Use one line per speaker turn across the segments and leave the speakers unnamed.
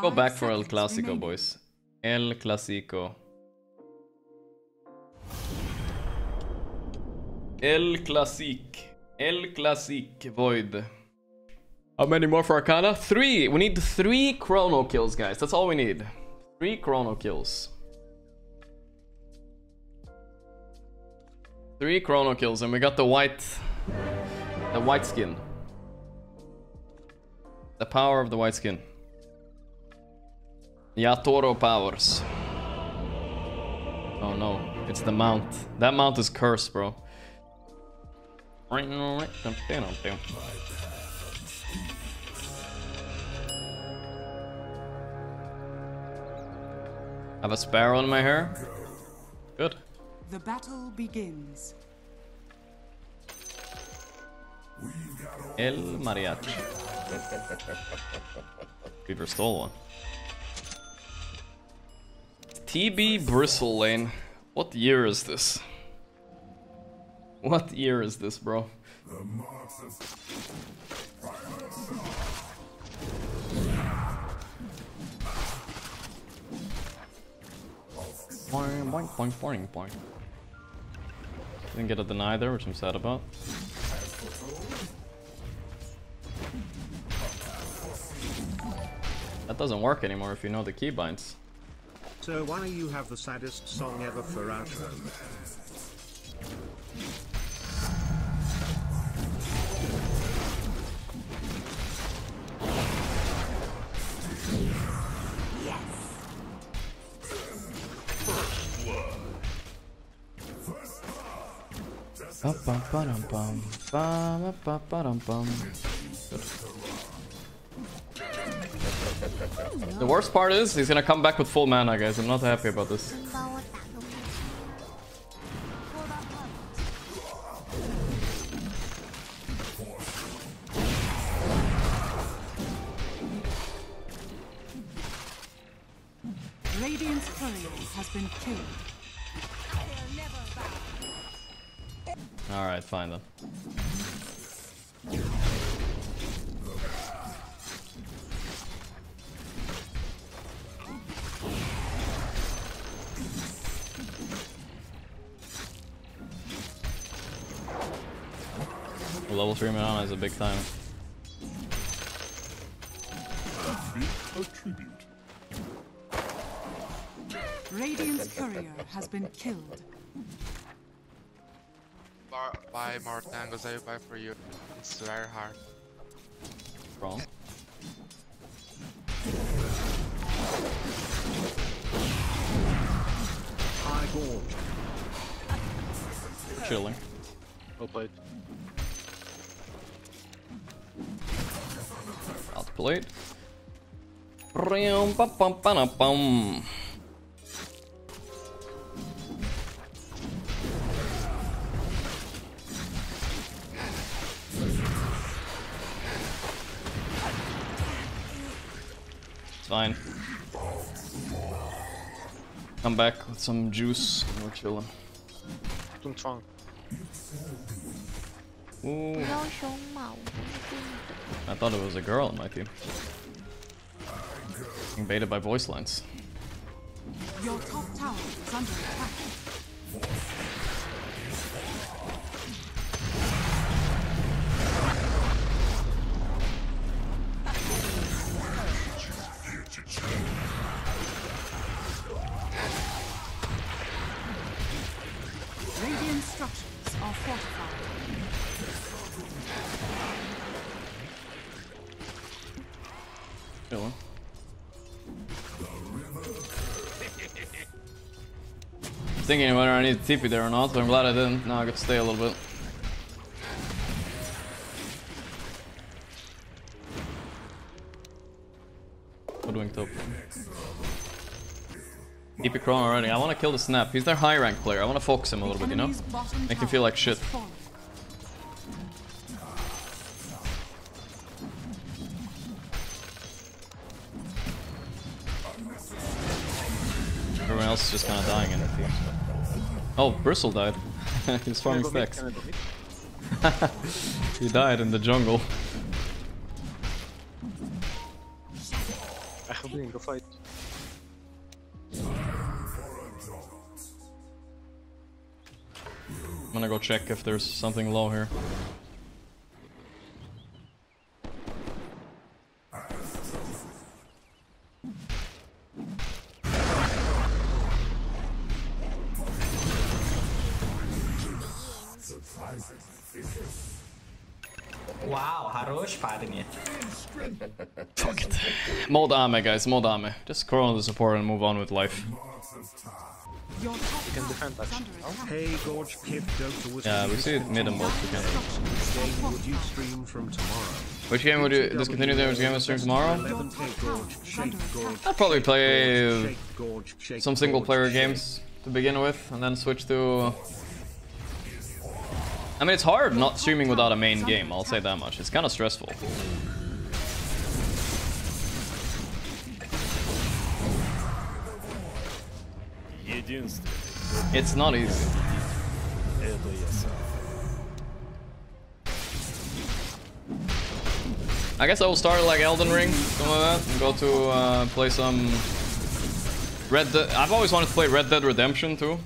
Go back for El Clasico, boys. El Clasico. El Clasic. El Clasic Void. How many more for Arcana? Three! We need three chrono kills, guys. That's all we need. Three chrono kills. Three chrono kills, and we got the white... The white skin. The power of the white skin. Yatoro powers. Oh no, it's the mount. That mount is cursed, bro. Have a sparrow in my hair? Good.
The battle begins.
El mariachi. Beaver stole one. TB Bristle Lane. What year is this? What year is this, bro? Boing, boing, boing, boing, boing. Didn't get a deny there, which I'm sad about. That doesn't work anymore if you know the keybinds.
So why do you have the saddest song ever for outro?
Bum, bum, bum, bum. The worst part is he's gonna come back with full mana, guys. I'm not happy about this.
Radiant's courier has been killed.
Alright, fine then. Level 3 Manana is a big time.
Radiant's courier has been killed.
Bar buy more tangos, I will buy for you. It's very hard.
Wrong.
High gorge.
Chilling.
Oh, well played.
It's fine. Come back with some juice and we're chilling. Ooh. I thought it was a girl in my team. Invaded by voice lines.
Your top tower is under attack. Radiant structures are fortified.
Thinking whether I need to TP there or not, but I'm glad I didn't. Now I to stay a little bit. What Hoodwink top. TP Chrome already. I want to kill the snap. He's their high rank player. I want to focus him a little bit, you know? Make him feel like shit. Everyone else is just kind of dying in their team. Oh, Bristle died. He's farming
Can I go mid?
stacks.
Can I go mid?
he died in the jungle.
Go fight.
I'm gonna go check if there's something low here.
Вау, хорош парни.
Fuck it. More dame, guys, more dame. Just chrono the support and move on with life.
Your top
can
tower
defend,
is
actually,
under
no?
attack.
Hey, Gorge Kid Dota was
Yeah, we see it mid and both we can.
game would you stream from tomorrow?
Which game would you discontinue the game and stream tomorrow?
11k Gorge, shake Gorge.
I'll probably play
Shake Gorge, shake
some single
Gorge,
player
shake.
games to begin with, and then switch to. I mean, it's hard not streaming without a main game. I'll say that much. It's kind of stressful. It's not easy. I guess I will start like Elden Ring, something like that, and go to uh, play some Red Dead. I've always wanted to play Red Dead Redemption too.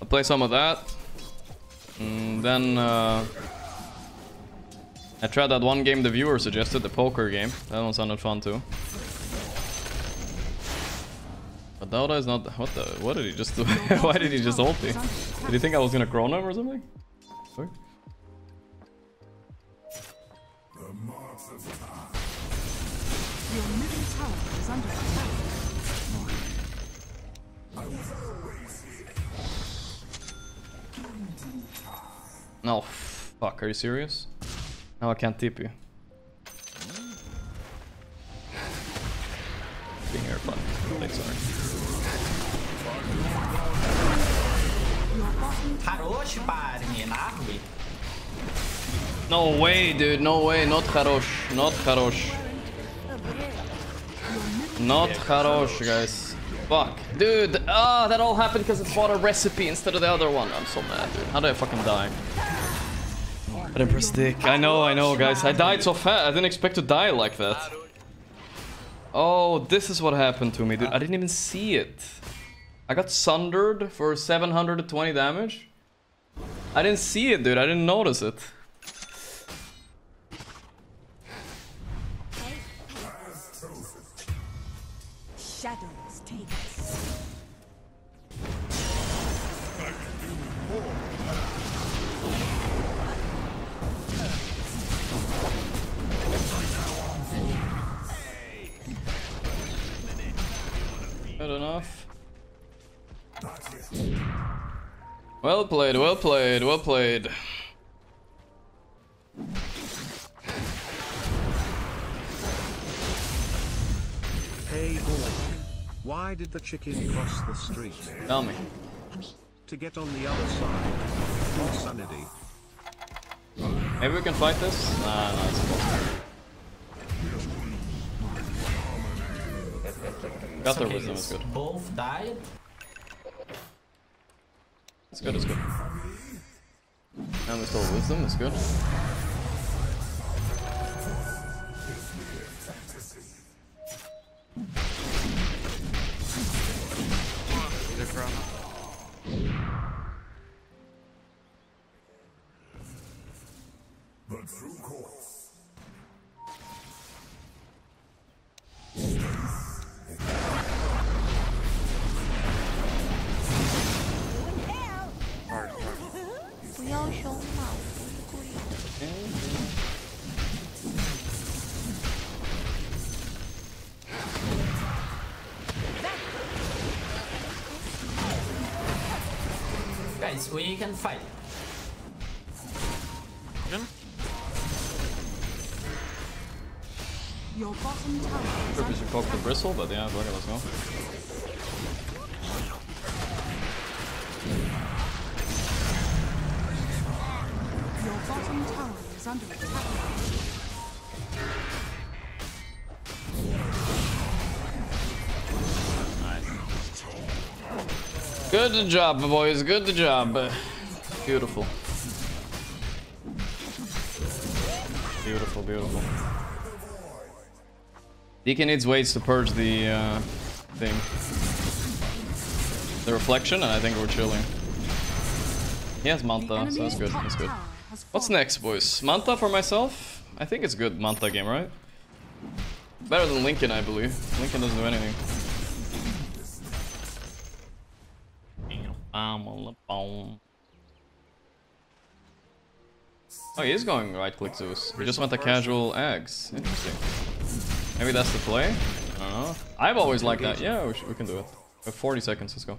I'll play some of that. Then uh, I tried that one game the viewer suggested, the poker game. That one sounded fun too. But Dota is not. What the? What did he just do? Why did he just ult me? Did he think I was gonna chrono him or something? Sorry.
Your middle tower is under attack.
No, fuck, are you serious? Now I can't tip you. Being here, fun. Thanks,
Honor.
No way, dude, no way, not Harosh, not Harosh. Not Harosh, guys. Fuck. Dude, ah, that all happened because it's bought a recipe instead of the other one. I'm so mad, dude. How did I fucking die? Dick. I know, I know, guys. I died so fast. I didn't expect to die like that. Oh, this is what happened to me, dude. I didn't even see it. I got sundered for 720 damage. I didn't see it, dude. I didn't notice it. Well played, well played, well played.
Hey, boy, Why did the chicken cross the street?
Tell me.
To get on the other side. More sanity.
Maybe we can fight this? Nah, nah, it's impossible. Got their wisdom, it's good.
Both died.
It's good, it's good. And we stole wisdom, it's good.
Guys, we can fight.
Your bottom tower is
Sure, we should poke the bristle, but yeah, fuck it, let's go. Good job, boys, good job. Beautiful. Beautiful, beautiful. Deacon needs ways to purge the uh, thing. The reflection, and I think we're chilling. He has Manta, so that's good. That's good. What's next, boys? Manta for myself? I think it's good Manta game, right? Better than Linken, I believe. Linken doesn't do anything. Oh, he is going right click Zeus. He just want the casual eggs. Interesting. Maybe that's the play? I don't know. I've always liked that. Yeah, we, we can do it. We have 40 seconds, let's go.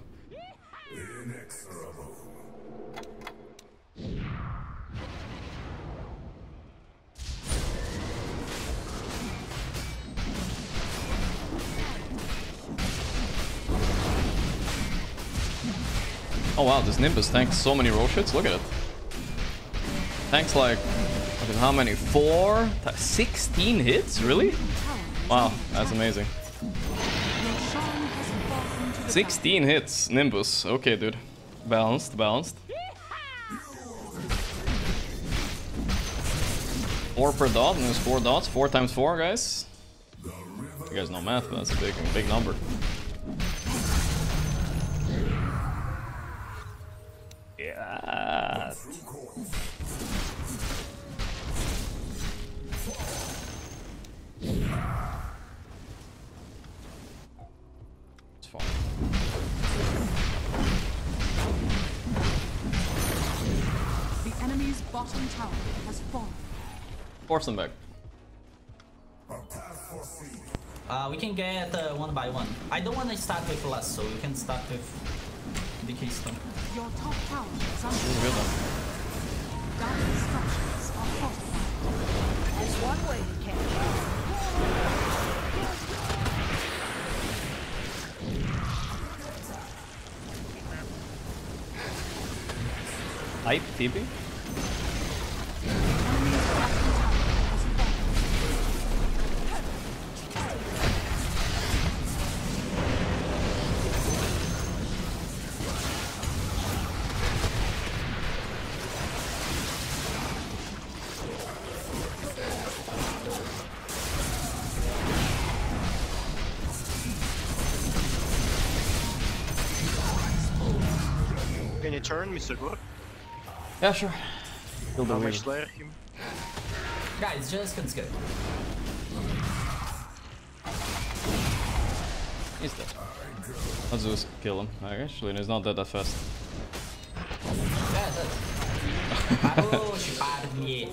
Oh wow, this Nimbus tanks so many roll shits. Look at it. Tanks like, look at how many? Four? Th- 16 hits? Really? Wow, that's amazing.
Your Shan has fallen to the
16 hits, Nimbus. Okay, dude. Balanced, balanced. Four per dot, and there's four dots. Four times four, guys. You guys know math, but that's a big, big number. Yeah. It's fine.
The enemy's bottom tower has fallen.
Force them back.
Uh, we can get uh, one by one. I don't want to start with less, so we can start with the keystone.
Your top tower is under
This is good though.
dire structures are fortified.
That's one way to catch.
Hype, TP?
Mr. Gore?
Yeah, sure. Kill the
How
wheel.
much Slayer him?
Guys, just let's go.
He's dead. Let's just kill him. Actually, he's not dead that fast.
Yeah, that's Haroshi parnie.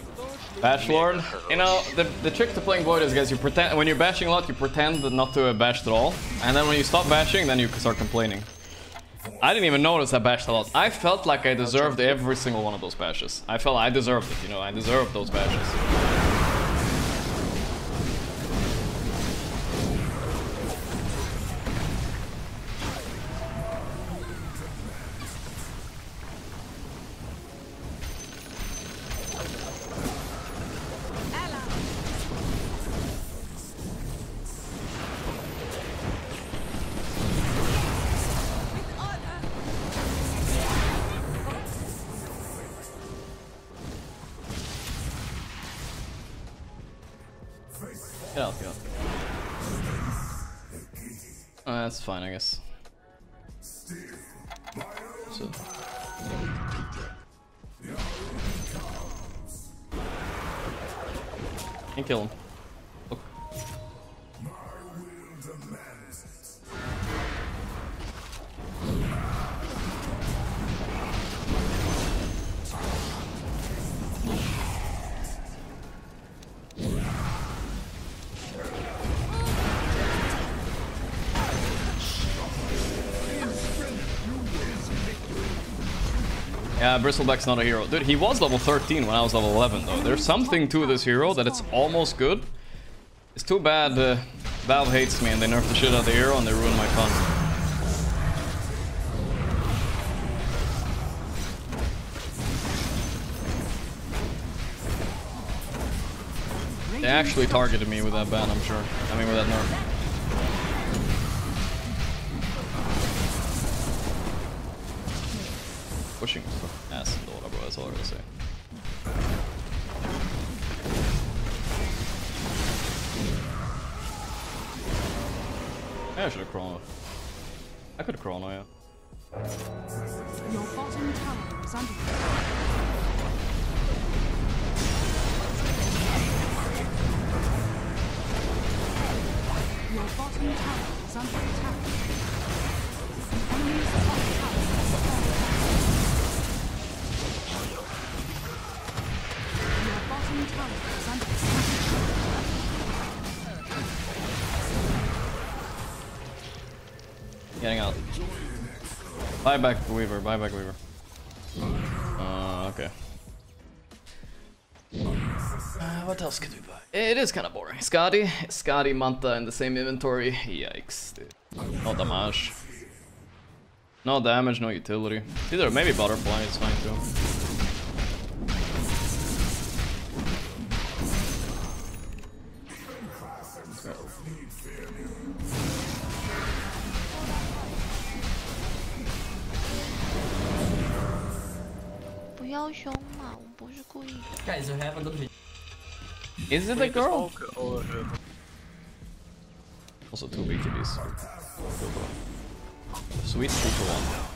Bash Lord. You know, the, the trick to playing Void is, guys, you pretend when you're bashing a lot, you pretend not to uh, bash at all, and then when you stop bashing, then you start complaining. I didn't even notice I bashed a lot. I felt like I deserved every single one of those bashes. I felt I deserved it, you know, I deserved those bashes. Get out, get out. Uh, that's fine, I guess. So. And kill him. Yeah, Bristleback's not a hero. Dude, he was level 13 when I was level 11, though. There's something to this hero that it's almost good. It's too bad uh, Valve hates me and they nerf the shit out of the hero and they ruin my fun. They actually targeted me with that ban, I'm sure. I mean, with that nerf. Pushing for ass and Dora, bro. That's all I gotta say. Yeah, I should have chrono. I could have chrono, yeah.
Your bottom tower is under. Your bottom tower is under attack. The
Getting out. Buy back Weaver, buy back Weaver. Uh, okay. Uh, what else could we buy? It is kind of boring. Skadi, Skadi, Manta in the same inventory. Yikes, dude. No damage. No damage, no utility. Either maybe butterfly is fine too.
要凶嘛，我不是故意的。
Guys, you have a good video.
Is it a girl?
Smoke or uh,
Also two BKBs. Sweet two for one.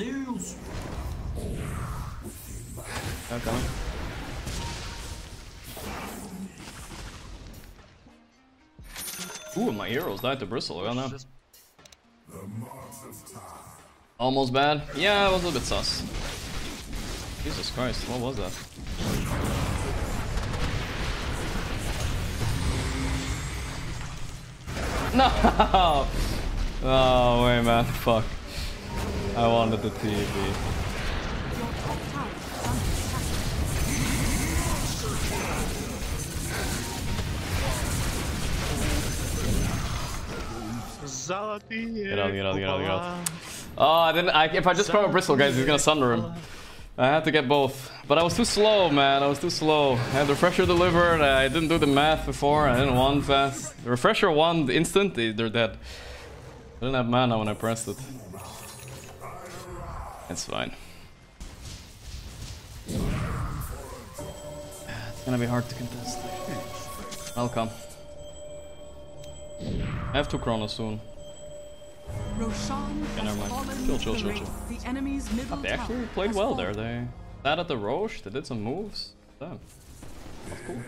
Zeus.
Okay. Ooh, my heroes died to bristle. I don't know. Almost bad. Yeah, it was a little bit sus. Jesus Christ, what was that? No! Oh, wait, man. Fuck. I wanted the TV.
Your top tower is under attack.
Zalaty.
Get out, get out, get out, get out. Oh, I didn't. I, if I just throw a bristle, guys, he's gonna sunder him. I had to get both, but I was too slow, man. I was too slow. I had the refresher delivered. I didn't do the math before. I didn't want fast. The refresher won the instant. They're dead. I didn't have mana when I pressed it. It's fine. Ah, it's gonna be hard to contest. I'll come. I have two chronos soon.
Roshan
Okay, never
has
mind.
fallen
Chill,
to
chill,
the
chill, chill.
The enemy's middle
ah,
They
actually played well there. They sat at the Rosh. They did some moves. Damn. That's cool.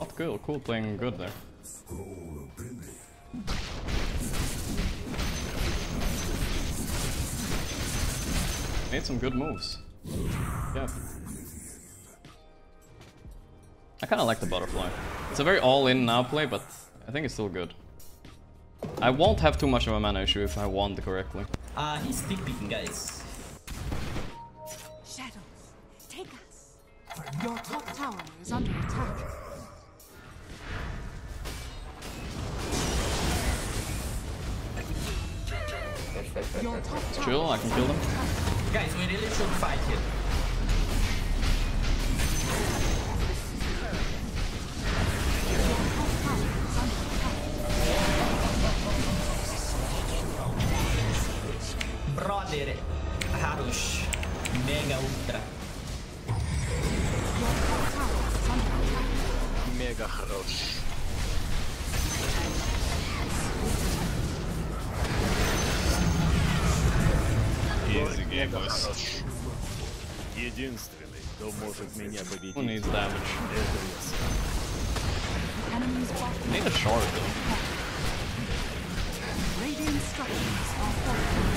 Not cool. Cool playing good there. Made some good moves. Yeah. I kind of like the butterfly. It's a very all-in now play, but I think it's still good. I won't have too much of a mana issue if I want correctly.
Uh, he's stick picking, guys.
Shadows, take us. Your top tower is under attack. Your top tower
Chill, I can kill them.
Guys, we really should fight here. Brother Harush Mega Ultra
Mega Harush
Easy game, boys.
Единственный, кто может меня
Who
победить,
needs damage?
это я сам.
The enemy's bottom
Need a shard though.
radiant structures are falling.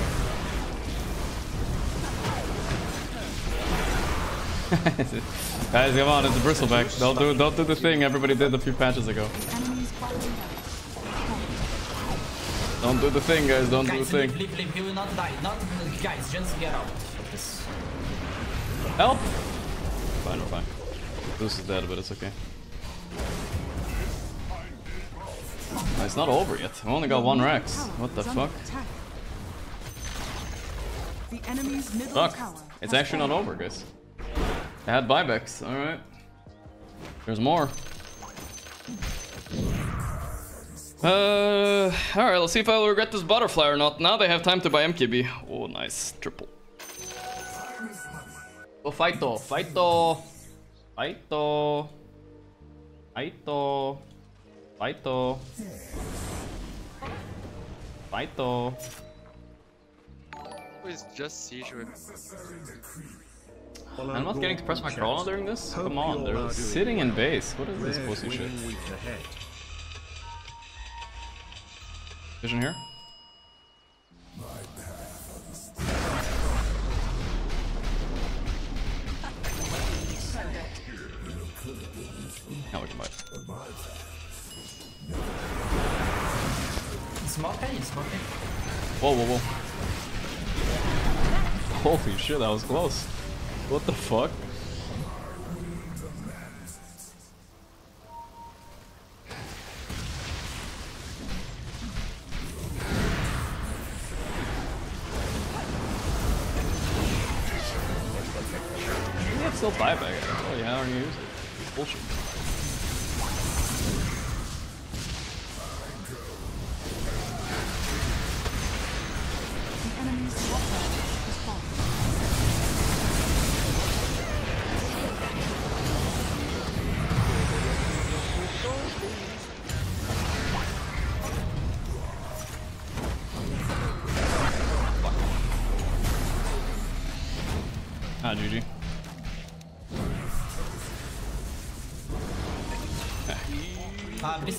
Guys, come on, it's a bristleback. Don't do don't do the thing everybody did a few patches ago.
Enemy's bottom tower.
Don't do the thing, guys. Don't do the thing.
leave, leave, leave. He will not die. Not, guys, just get out of this.
Help! Fine, we're fine. This is dead, but it's okay. Oh, It's not over yet. I only got one Rex. What the fuck?
The enemy's middle
Fuck.
tower.
It's actually not over, guys. I had buybacks. Alright. There's more. Uh, alright, let's see if I'll regret this butterfly or not. Now they have time to buy MKB. Oh, nice. Triple. Oh, Fighto, Fighto, Fighto, Fighto, Fighto, Fighto.
Who is just siege with
I'm not getting to press my chrono during this? Come on, they're sitting in base. What is this
Rare
pussy shit?
Winning week ahead.
Vision here? Now we can buy it.
Smoking, eh? smoking. Eh?
Whoa, whoa, whoa. Holy shit, that was close. What the fuck? You have still buyback. Oh yeah, are you use it? Bullshit.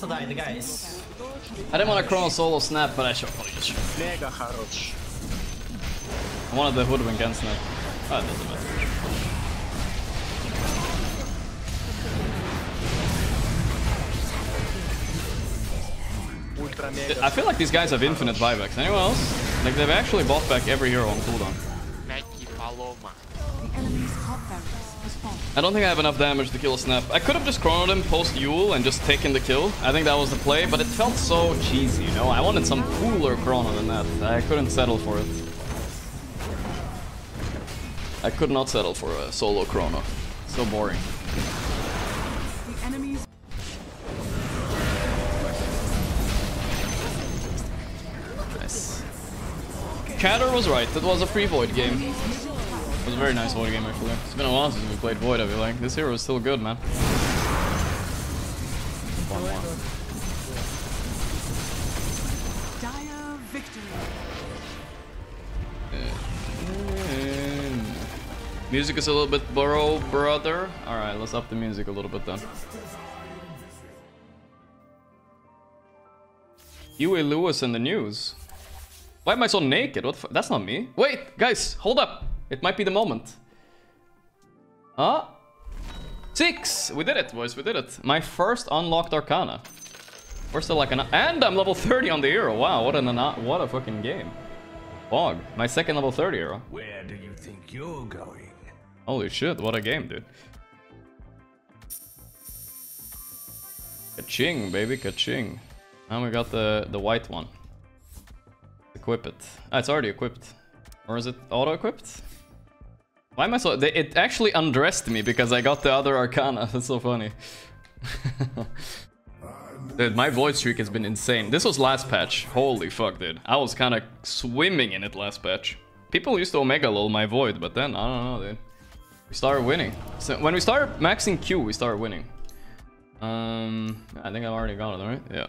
Uh, Bristol died, guys.
I didn't want to chrono solo snap, but I should probably just.
Mega хорош.
I wanted the hoodwink and snap. Ah, it doesn't matter.
Ультра мега.
I feel like these guys have infinite buybacks. Anyone else? Like they've actually bought back every hero on cooldown. I don't think I have enough damage to kill a snap. I could have just chronoed him post Yule and just taken the kill. I think that was the play, but it felt so cheesy, you know? I wanted some cooler chrono than that. I couldn't settle for it. I could not settle for a solo chrono. So boring. Nice. Catter was right. It was a free void game. It was a very nice void game actually. It's been a while since we played void. I feel like this hero is still good, man. One more.
dire victory.
Music is a little bit burrow, brother. Alright, let's up the music a little bit then. Huey Lewis in the news. Why am I so naked? What That's not me. Wait, guys, hold up. It might be the moment. Huh? Six! We did it, boys, we did it. My first unlocked Arcana. We're still like an... And I'm level 30 on the hero. Wow, what, an, what a fucking game. Bog, my second level 30 hero.
Where do you think you're going?
Holy shit, what a game, dude. Ka-ching, baby, ka-ching. And we got the, the white one. Equip it. Ah, it's already equipped. Or is it auto-equipped? Why am I so... They, it actually undressed me because I got the other Arcana. That's so funny. dude, my void streak has been insane. This was last patch. Holy fuck, dude. I was kind of swimming in it last patch. People used to Omega lol my void, but then, I don't know, dude. We started winning. So when we started maxing Q, we started winning. Um, I think I've already got it, right? Yeah.